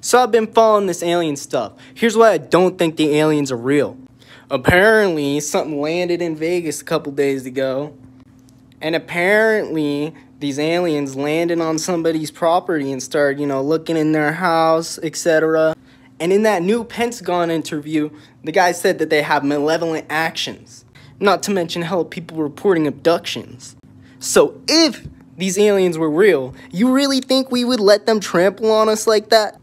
So I've been following this alien stuff. Here's why I don't think the aliens are real. Apparently, something landed in Vegas a couple days ago. And apparently, these aliens landed on somebody's property and started, you know, looking in their house, etc. And in that new Pentagon interview, the guy said that they have malevolent actions. Not to mention hell people reporting abductions. So if these aliens were real, you really think we would let them trample on us like that?